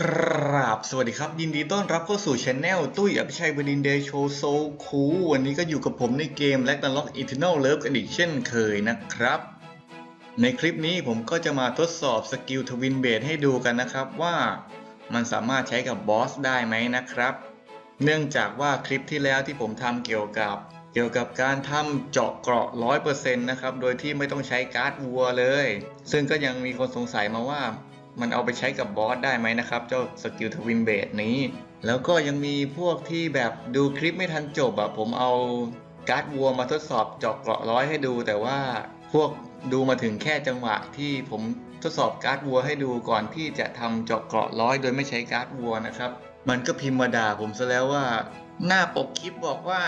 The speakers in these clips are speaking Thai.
กราบสวัสดีครับ ยินดีต้อนรับเข้าสู่ช anel ตุ้ยอภิชัยบดินเดโชโซคูวันนี้ก็อยู่กับผมในเกม l a g n a r o k Eternal Love กันอีกเช่นเคยนะครับ ในคลิปนี้ผมก็จะมาทดสอบสกิล Twin Blade ให้ดูกันนะครับว่ามันสามารถใช้กับบอสได้ไหมนะครับ เนื่องจากว่าคลิปที่แล้วที่ผมทำเกี่ยวกับเกี่ยวกับการทำเจาะเกราะ 100%นะครับ โดยที่ไม่ต้องใช้การ์ดวัวเลย ซึ่งก็ยังมีคนสงสัยมาว่า มันเอาไปใช้กับบอสได้ไหมนะครับ เจ้าสกิล Twin Blade นี้ แล้วก็ยังมีพวกที่แบบดูคลิปไม่ทันจบอะผมเอาการ์ดวัวมาทดสอบเจาะเกราะร้อยให้ดู แต่ว่าพวกดูมาถึงแค่จังหวะที่ผมทดสอบการ์ดวัวให้ดูก่อนที่จะทำเจาะเกราะร้อยโดยไม่ใช้การ์ดวัวนะครับ มันก็พิมพ์มาด่าผมซะแล้วว่า หน้าปกคลิปบอกว่า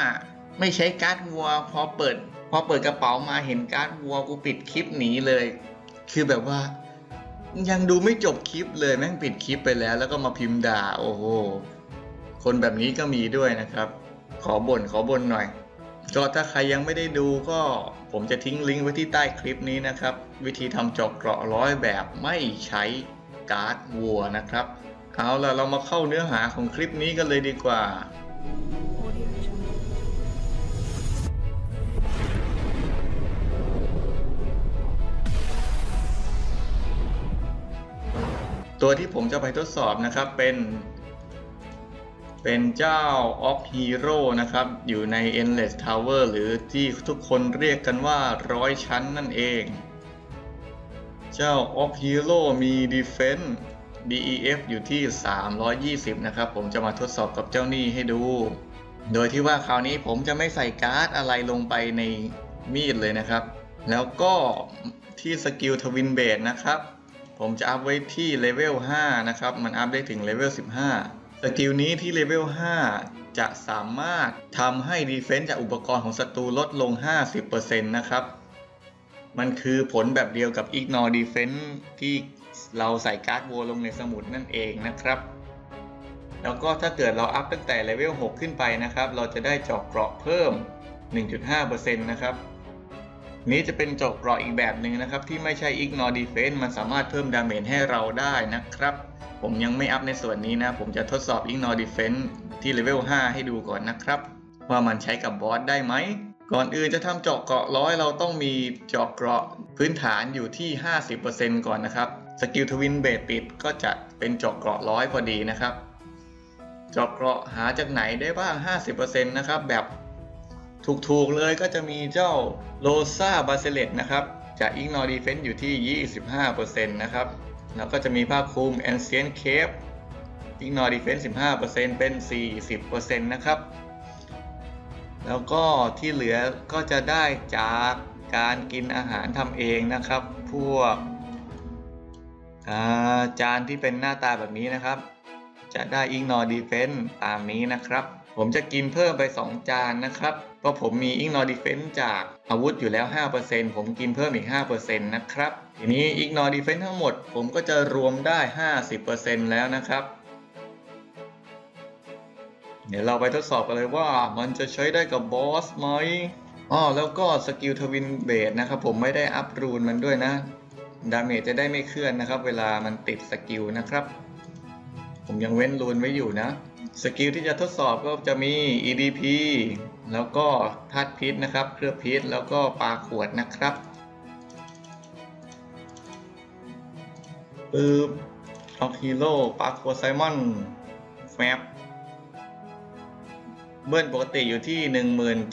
ไม่ใช้การ์ดวัวพอเปิด พอเปิดกระเป๋ามาเห็นการ์ดวัวกูปิดคลิปหนีเลย คือแบบว่า ยังดูไม่จบคลิปเลยแม่งปิดคลิปไปแล้ว แล้วก็มาพิมพ์ด่า โอ้โห คนแบบนี้ก็มีด้วยนะครับ ขอบ่นขอบ่นหน่อย ก็ถ้าใครยังไม่ได้ดูก็ผมจะทิ้งลิงก์ไว้ที่ใต้คลิปนี้นะครับ วิธีทำจอกเกราะร้อยแบบไม่ใช้การ์ดวัวนะครับ เอาล่ะเรามาเข้าเนื้อหาของคลิปนี้กันเลยดีกว่า ตัวที่ผมจะไปทดสอบนะครับเป็น เป็นเจ้า of Hero นะครับ อยู่ใน Endless Tower หรือที่ทุกคนเรียกกันว่าร้อยชั้นนั่นเอง เจ้า of Hero มี Defense DEF อยู่ที่ 320 นะครับ ผมจะมาทดสอบกับเจ้านี่ให้ดู โดยที่ว่าคราวนี้ผมจะไม่ใส่การ์ดอะไรลงไปในมีดเลยนะครับ แล้วก็ที่สกิล Twin Blade นะครับ ผมจะอัพไว้ที่เลเวล5นะครับ มันอัพได้ถึงเลเวล15 สกิลนี้ที่เลเวล5จะสามารถทำให้ defense จากอุปกรณ์ของศัตรูลดลง 50%นะครับ มันคือผลแบบเดียวกับ Ignore Defense ที่เราใส่การ์ดวัวลงในสมุดนั่นเองนะครับ แล้วก็ถ้าเกิดเราอัพตั้งแต่เลเวล6ขึ้นไปนะครับ เราจะได้เจาะเกราะเพิ่ม 1.5%นะครับ นี้จะเป็นเจาะเกราะอีกแบบหนึ่งนะครับ ที่ไม่ใช่ Ignore Defense มันสามารถเพิ่ม damage ให้เราได้นะครับ ผมยังไม่ up ในส่วนนี้นะ ผมจะทดสอบ Ignore Defense ที่เลเวล5ให้ดูก่อนนะครับ ว่ามันใช้กับ boss ได้ไหม ก่อนอื่นจะทำเจาะเกราะร้อยเราต้องมีเจาะเกราะพื้นฐานอยู่ที่ 50%ก่อนนะครับ skill Twin Blade ติดก็จะเป็นเจาะเกราะร้อยพอดีนะครับเจาะเกราะหาจากไหนได้บ้าง 50%นะครับ แบบ ถูกๆเลยก็จะมีเจ้าโลซาบาเซเลตนะครับ จาก Ignore Defense อยู่ที่ 25%นะครับ แล้วก็จะมีภาคคลุม Ancient Cave Ignore Defense 15%เป็น 40%นะครับ แล้วก็ที่เหลือก็จะได้จากการกินอาหารทำเองนะครับ พวกจานที่เป็นหน้าตาแบบนี้นะครับ จะได้ Ignore Defense ตามนี้นะครับ ผมจะกินเพิ่มไป 2 จานนะครับ เพราะผมมี Ignore Defense จากอาวุธอยู่แล้ว 5%ผมกินเพิ่มอีก 5%นะครับ ทีนี้ Ignore Defense ทั้งหมด ผมก็จะรวมได้ 50%แล้วนะครับ เดี๋ยวเราไปทดสอบกันเลยว่ามันจะใช้ได้กับ boss ไหมอ๋อแล้วก็ skill Twin Blade นะครับผมไม่ได้ up rune มันด้วยนะ damage จะได้ไม่เคลื่อนนะครับ เวลามันติด skill นะครับ ผมยังเว้น rune ไว้อยู่นะ skill ที่จะทดสอบก็จะมี EDP แล้วก็ธาตุพิษนะครับ เคลือบพิษ แล้วก็ปาขวดนะครับปึ๊บออกฮีโร่ปาขวดไซมอนแฟบเบิ้ลปกติอยู่ที่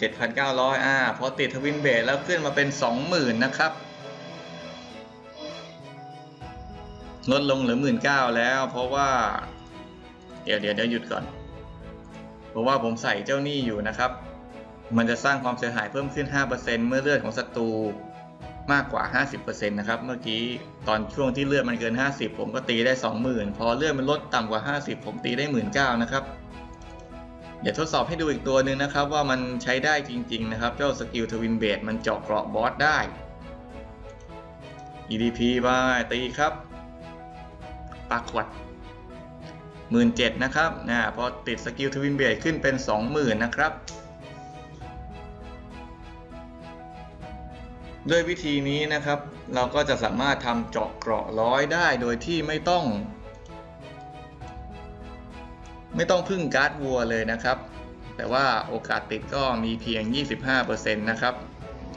17,900อ่าพอติด Twin Blade แล้วขึ้นมาเป็น 20,000 นะครับ ลดลงเหลือ 19,000 แล้วเพราะว่า เดี๋ยวเดี๋ยวเดี๋ยวหยุดก่อน เพราะว่าผมใส่เจ้านี้อยู่นะครับ มันจะสร้างความเสียหายเพิ่มขึ้น 5%เมื่อเลือดของศัตรูมากกว่า 50%นะครับ เมื่อกี้ตอนช่วงที่เลือดมันเกิน 50 ผมก็ตีได้ 20,000 พอเลือดมันลดต่ำกว่า 50 ผมตีได้ 19,000นะครับ เดี๋ยวทดสอบให้ดูอีกตัวหนึ่งนะครับว่ามันใช้ได้จริง ๆ นะครับ เจ้า skill Twin Blade มันเจาะเกราะ boss ได้ EDP ไปตีครับ ปาขวด หมื่นเจ็ดนะครับนะพอติด skill Twin Blade ขึ้นเป็น 20,000 นะครับ ด้วยวิธีนี้นะครับ เราก็จะสามารถทำเจาะเกราะร้อยได้โดยที่ไม่ต้อง ไม่ต้องพึ่งการ์ดวัวเลยนะครับ แต่ว่าโอกาสติดก็มีเพียง 25%นะครับ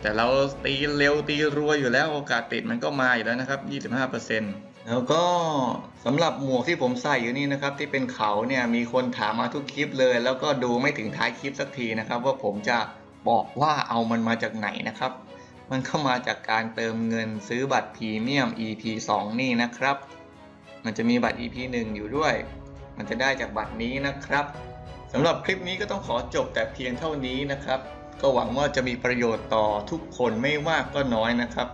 แต่เราตีเร็วตีรัวอยู่แล้วโอกาสติดมันก็มาอยู่แล้วนะครับ 25% แล้วก็สำหรับหมวกที่ผมใส่อยู่นี่นะครับ ที่เป็นเขาเนี่ยมีคนถามมาทุกคลิปเลย แล้วก็ดูไม่ถึงท้ายคลิปสักทีนะครับ ว่าผมจะบอกว่าเอามันมาจากไหนนะครับ มันก็มาจากการเติมเงินซื้อบัตรพรีเมียม EP 2 นี่นะครับ มันจะมีบัตร EP 1 อยู่ด้วย มันจะได้จากบัตรนี้นะครับสำหรับคลิปนี้ก็ต้องขอจบแต่เพียงเท่านี้นะครับ ก็หวังว่าจะมีประโยชน์ต่อทุกคนไม่มากก็น้อยนะครับ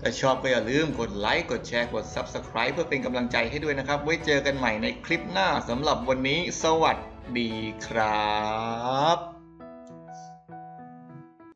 ถ้าชอบก็อย่าลืมกดไลค์ กดแชร์ กด Subscribe เพื่อเป็นกำลังใจให้ด้วยนะครับ ไว้เจอกันใหม่ในคลิปหน้าสำหรับวันนี้ สวัสดีครับ